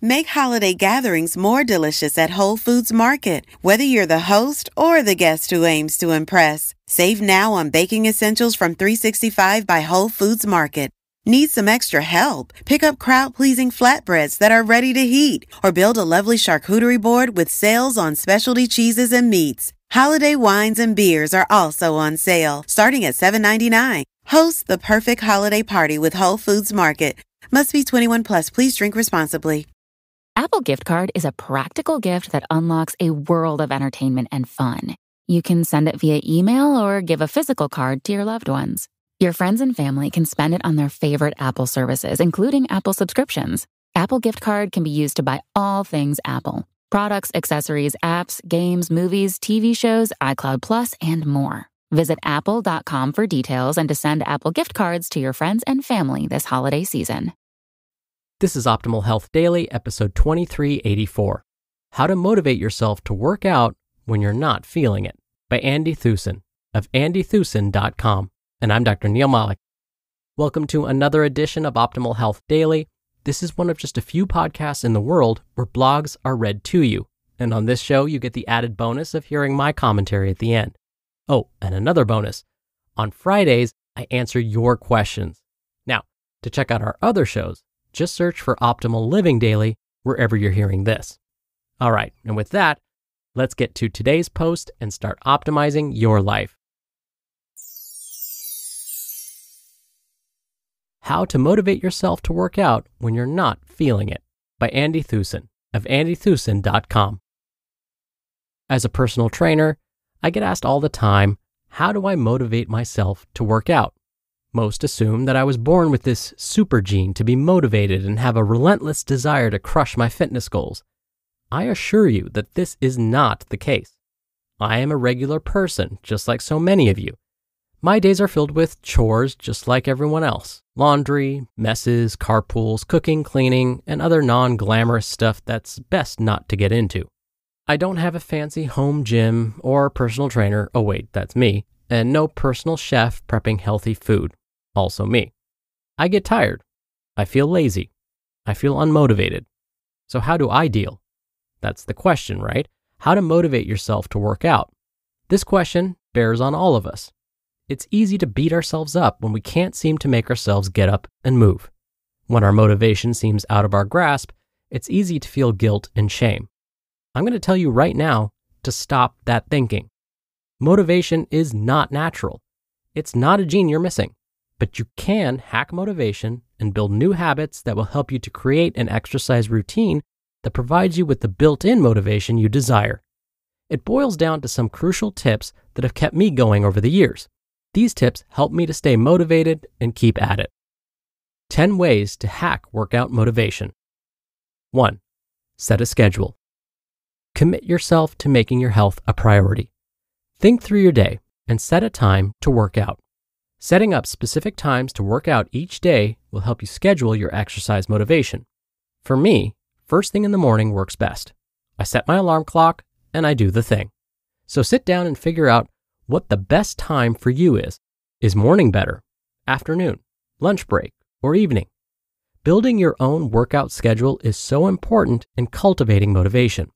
Make holiday gatherings more delicious at Whole Foods Market. Whether you're the host or the guest who aims to impress, save now on baking essentials from 365 by Whole Foods Market. Need some extra help? Pick up crowd pleasing flatbreads that are ready to heat, or build a lovely charcuterie board with sales on specialty cheeses and meats. Holiday wines and beers are also on sale, starting at $7.99. Host the perfect holiday party with Whole Foods Market. Must be 21 plus. Please drink responsibly. Apple Gift Card is a practical gift that unlocks a world of entertainment and fun. You can send it via email or give a physical card to your loved ones. Your friends and family can spend it on their favorite Apple services, including Apple subscriptions. Apple Gift Card can be used to buy all things Apple products, accessories, apps, games, movies, TV shows, iCloud Plus, and more. Visit apple.com for details and to send Apple gift cards to your friends and family this holiday season. This is Optimal Health Daily, episode 2384 How to Motivate Yourself to Work Out When You're Not Feeling It by Andie Thueson of andiethueson.com and I'm Dr. Neal Malik. Welcome to another edition of Optimal Health Daily. This is one of just a few podcasts in the world where blogs are read to you. And on this show, you get the added bonus of hearing my commentary at the end. Oh, and another bonus. On Fridays, I answer your questions. Now, to check out our other shows, just search for Optimal Living Daily wherever you're hearing this. All right, and with that, let's get to today's post and start optimizing your life. How to Motivate Yourself to Work Out When You're Not Feeling It by Andie Thueson of andiethueson.com. As a personal trainer, I get asked all the time, how do I motivate myself to work out? Most assume that I was born with this super gene to be motivated and have a relentless desire to crush my fitness goals. I assure you that this is not the case. I am a regular person, just like so many of you. My days are filled with chores just like everyone else laundry, messes, carpools, cooking, cleaning, and other non glamorous stuff that's best not to get into. I don't have a fancy home gym or personal trainer, oh wait, that's me, and no personal chef prepping healthy food, also me. I get tired. I feel lazy. I feel unmotivated. So, how do I deal? That's the question, right? How to motivate yourself to work out. This question bears on all of us. It's easy to beat ourselves up when we can't seem to make ourselves get up and move. When our motivation seems out of our grasp, it's easy to feel guilt and shame. I'm going to tell you right now to stop that thinking. Motivation is not natural. It's not a gene you're missing, but you can hack motivation and build new habits that will help you to create an exercise routine that provides you with the built in motivation you desire. It boils down to some crucial tips that have kept me going over the years. These tips help me to stay motivated and keep at it. 10 ways to hack workout motivation. 1. Set a schedule. Commit yourself to making your health a priority. Think through your day and set a time to work out. Setting up specific times to work out each day will help you schedule your exercise motivation. For me, first thing in the morning works best. I set my alarm clock and I do the thing. So sit down and figure out what the best time for you is. Is morning better, afternoon, lunch break, or evening? Building your own workout schedule is so important in cultivating motivation.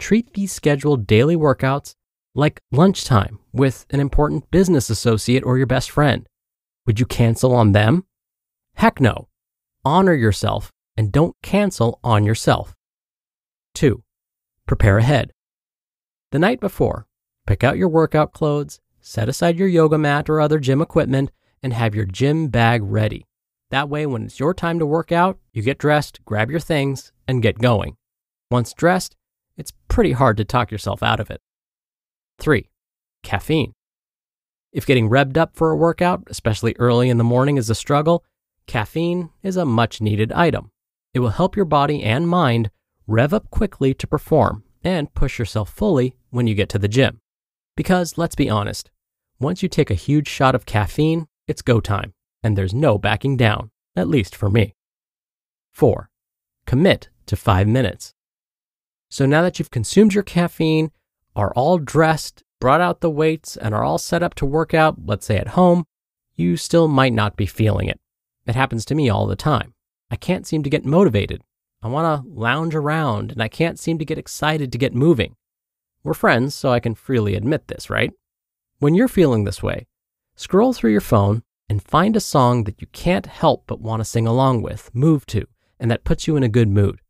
Treat these scheduled daily workouts like lunchtime with an important business associate or your best friend. Would you cancel on them? Heck no. Honor yourself and don't cancel on yourself. 2. Prepare ahead. The night before, Pick out your workout clothes, set aside your yoga mat or other gym equipment, and have your gym bag ready. That way, when it's your time to work out, you get dressed, grab your things, and get going. Once dressed, it's pretty hard to talk yourself out of it. 3. Caffeine. If getting revved up for a workout, especially early in the morning, is a struggle, caffeine is a much needed item. It will help your body and mind rev up quickly to perform and push yourself fully when you get to the gym. Because let's be honest, once you take a huge shot of caffeine, it's go time, and there's no backing down, at least for me. 4. Commit to 5 minutes. So now that you've consumed your caffeine, are all dressed, brought out the weights, and are all set up to work out, let's say at home, you still might not be feeling it. It happens to me all the time. I can't seem to get motivated. I want to lounge around and I can't seem to get excited to get moving. We're friends, so I can freely admit this, right? When you're feeling this way, scroll through your phone and find a song that you can't help but want to sing along with, move to, and that puts you in a good mood.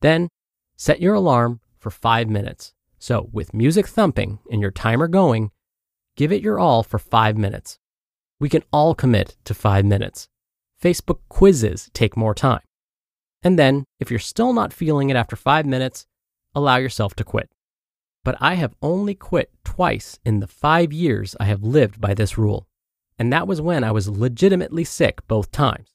Then set your alarm for five minutes. So, with music thumping and your timer going, give it your all for five minutes. We can all commit to five minutes. Facebook quizzes take more time. And then, if you're still not feeling it after five minutes, allow yourself to quit. But I have only quit twice in the five years I have lived by this rule. And that was when I was legitimately sick both times.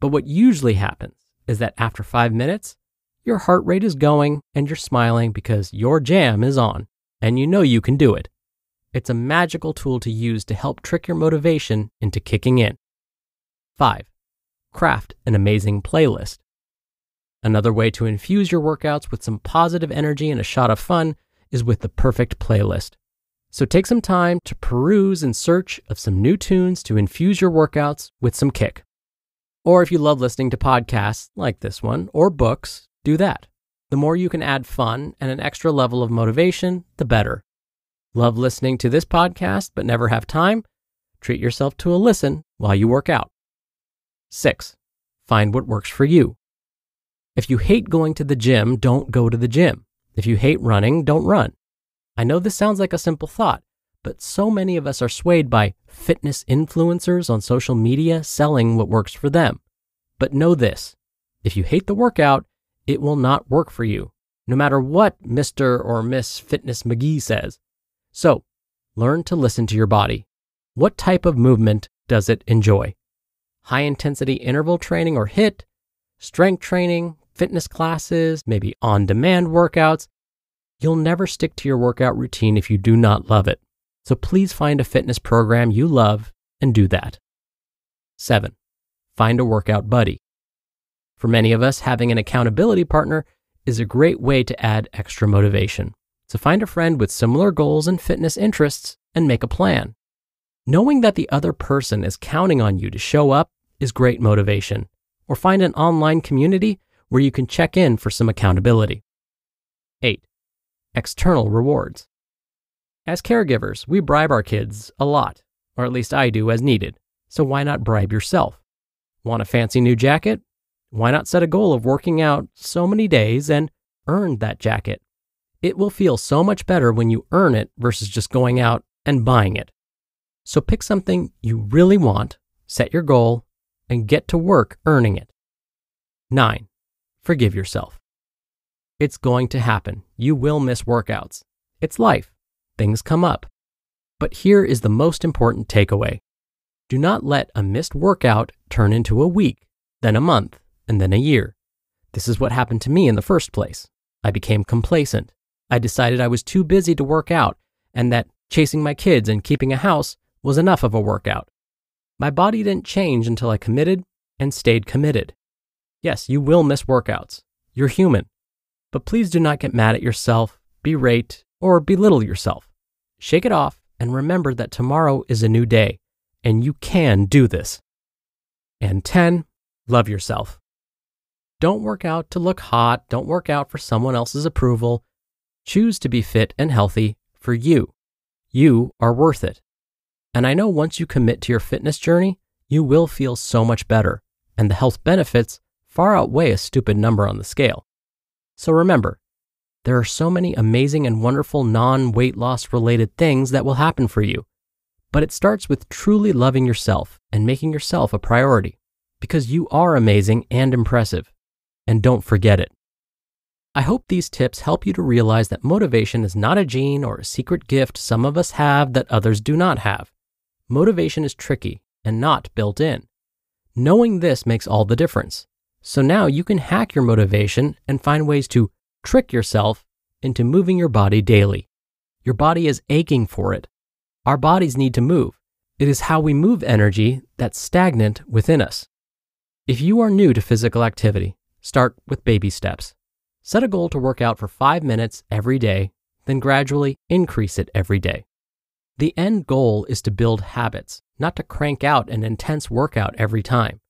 But what usually happens is that after five minutes, your heart rate is going and you're smiling because your jam is on and you know you can do it. It's a magical tool to use to help trick your motivation into kicking in. 5. Craft an amazing playlist. Another way to infuse your workouts with some positive energy and a shot of fun is with the perfect playlist. So take some time to peruse in search of some new tunes to infuse your workouts with some kick. Or if you love listening to podcasts like this one or books, do that. The more you can add fun and an extra level of motivation, the better. Love listening to this podcast but never have time? Treat yourself to a listen while you work out. 6. Find what works for you. If you hate going to the gym, don't go to the gym. If you hate running, don't run. I know this sounds like a simple thought, but so many of us are swayed by fitness influencers on social media selling what works for them. But know this if you hate the workout, it will not work for you, no matter what Mr. or Miss Fitness McGee says. So, learn to listen to your body. What type of movement does it enjoy? High intensity interval training or HIIT, strength training, fitness classes, maybe on demand workouts. You'll never stick to your workout routine if you do not love it. So please find a fitness program you love and do that. 7. Find a workout buddy. For many of us, having an accountability partner is a great way to add extra motivation. So find a friend with similar goals and fitness interests and make a plan. Knowing that the other person is counting on you to show up is great motivation. Or find an online community where you can check in for some accountability. 8. External rewards. As caregivers, we bribe our kids a lot, or at least I do as needed. So why not bribe yourself? Want a fancy new jacket? Why not set a goal of working out so many days and earn that jacket? It will feel so much better when you earn it versus just going out and buying it. So pick something you really want, set your goal, and get to work earning it. 9 forgive yourself. It's going to happen. You will miss workouts. It's life. Things come up. But here is the most important takeaway do not let a missed workout turn into a week, then a month, and then a year. This is what happened to me in the first place. I became complacent. I decided I was too busy to work out and that chasing my kids and keeping a house was enough of a workout. My body didn't change until I committed and stayed committed. Yes, you will miss workouts. You're human. But please do not get mad at yourself, berate, or belittle yourself. Shake it off and remember that tomorrow is a new day and you can do this. And 10, love yourself. Don't work out to look hot. Don't work out for someone else's approval. Choose to be fit and healthy for you. You are worth it. And I know once you commit to your fitness journey, you will feel so much better, and the health benefits far outweigh a stupid number on the scale. So remember, there are so many amazing and wonderful non weight loss related things that will happen for you. But it starts with truly loving yourself and making yourself a priority because you are amazing and impressive. And don't forget it. I hope these tips help you to realize that motivation is not a gene or a secret gift some of us have that others do not have. Motivation is tricky and not built in. Knowing this makes all the difference. So now you can hack your motivation and find ways to trick yourself into moving your body daily. Your body is aching for it. Our bodies need to move. It is how we move energy that's stagnant within us. If you are new to physical activity, start with baby steps. Set a goal to work out for five minutes every day, then gradually increase it every day. The end goal is to build habits, not to crank out an intense workout every time.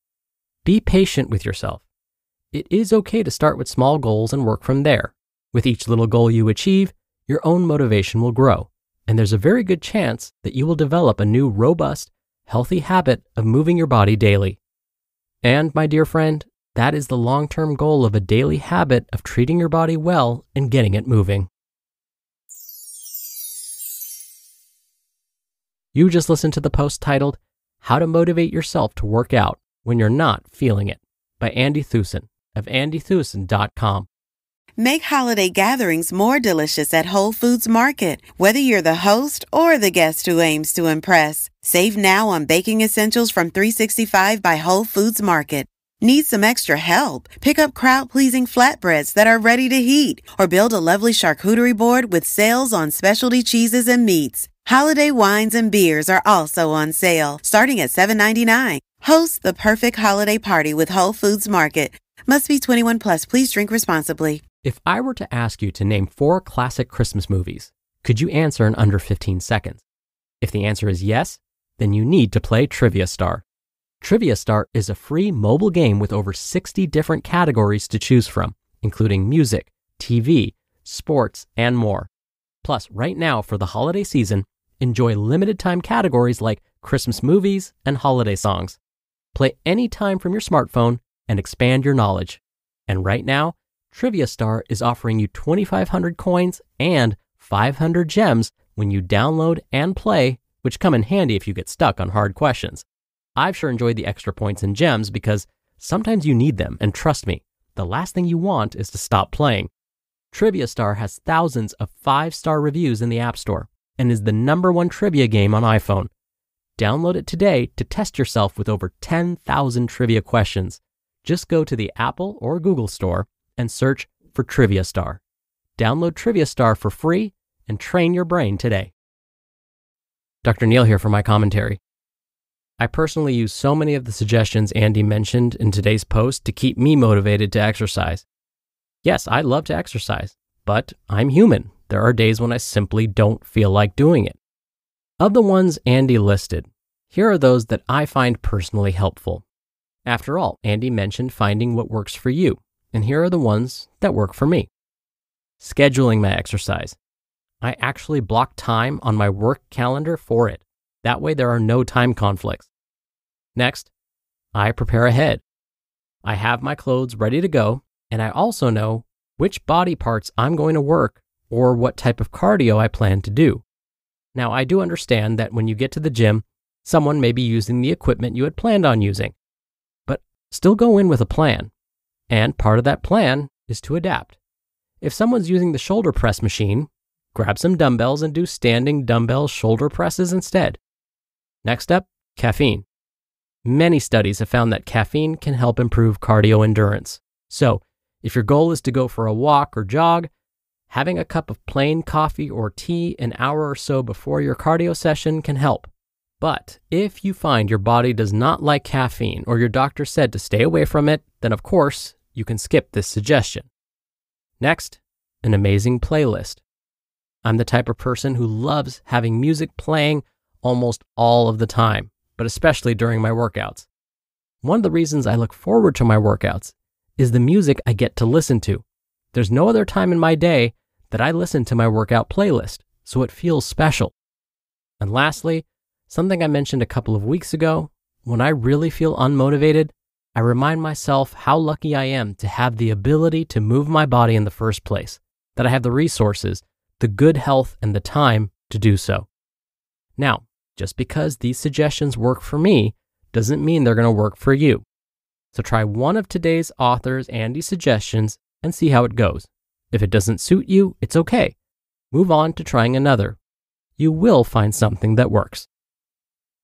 Be patient with yourself. it is okay to start with small goals and work from there. With each little goal you achieve, your own motivation will grow, and there's a very good chance that you will develop a new, robust, healthy habit of moving your body daily. And, my dear friend, that is the long term goal of a daily habit of treating your body well and getting it moving. You just listened to the post titled, How to Motivate Yourself to Work Out When You're Not Feeling It by Andie Thueson of andiethueson.com. Make holiday gatherings more delicious at Whole Foods Market. Whether you're the host or the guest who aims to impress, save now on baking essentials from 365 by Whole Foods Market. Need some extra help? Pick up crowd pleasing flatbreads that are ready to heat, or build a lovely charcuterie board with sales on specialty cheeses and meats. Holiday wines and beers are also on sale, starting at $7.99. Host the perfect holiday party with Whole Foods Market. Must be 21 plus. Please drink responsibly. If I were to ask you to name four classic Christmas movies, could you answer in under 15 seconds? If the answer is yes, then you need to play Trivia Star. Trivia Star is a free mobile game with over 60 different categories to choose from, including music, TV, sports, and more. Plus, right now for the holiday season, enjoy limited time categories like Christmas movies and holiday songs. Play anytime from your smartphone and expand your knowledge. And right now, Trivia Star is offering you 2,500 coins and 500 gems when you download and play, which come in handy if you get stuck on hard questions. I've sure enjoyed the extra points and gems because sometimes you need them, and trust me, the last thing you want is to stop playing. Trivia Star has thousands of five star reviews in the App Store and is the number one trivia game on iPhone. Download it today to test yourself with over 10,000 trivia questions. Just go to the Apple or Google Store and search for Trivia Star. Download Trivia Star for free and train your brain today. Dr. Neal here for my commentary. I personally use so many of the suggestions Andie mentioned in today's post to keep me motivated to exercise. Yes, I love to exercise, but I'm human. There are days when I simply don't feel like doing it. Of the ones Andie listed, here are those that I find personally helpful. After all, Andie mentioned finding what works for you and here are the ones that work for me. Scheduling my exercise. I actually block time on my work calendar for it. That way, there are no time conflicts. Next, I prepare ahead. I have my clothes ready to go, and I also know which body parts I'm going to work or what type of cardio I plan to do. Now, I do understand that when you get to the gym, someone may be using the equipment you had planned on using, but still go in with a plan. And part of that plan is to adapt. If someone's using the shoulder press machine, grab some dumbbells and do standing dumbbell shoulder presses instead. Next up, caffeine. Many studies have found that caffeine can help improve cardio endurance. So, if your goal is to go for a walk or jog, having a cup of plain coffee or tea an hour or so before your cardio session can help. But if you find your body does not like caffeine or your doctor said to stay away from it, then of course you can skip this suggestion. Next, an amazing playlist. I'm the type of person who loves having music playing almost all of the time, but especially during my workouts. One of the reasons I look forward to my workouts is the music I get to listen to. There's no other time in my day that I listen to my workout playlist, so it feels special. And lastly, something I mentioned a couple of weeks ago, when I really feel unmotivated, I remind myself how lucky I am to have the ability to move my body in the first place, that I have the resources, the good health, and the time to do so. Now, just because these suggestions work for me doesn't mean they're going to work for you. So try one of today's authors Andie's suggestions and see how it goes. If it doesn't suit you, it's okay. Move on to trying another. You will find something that works.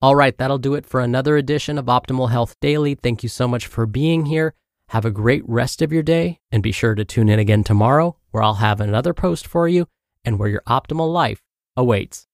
All right, that'll do it for another edition of Optimal Health Daily. Thank you so much for being here. Have a great rest of your day, and be sure to tune in again tomorrow where I'll have another post for you and where your optimal life awaits.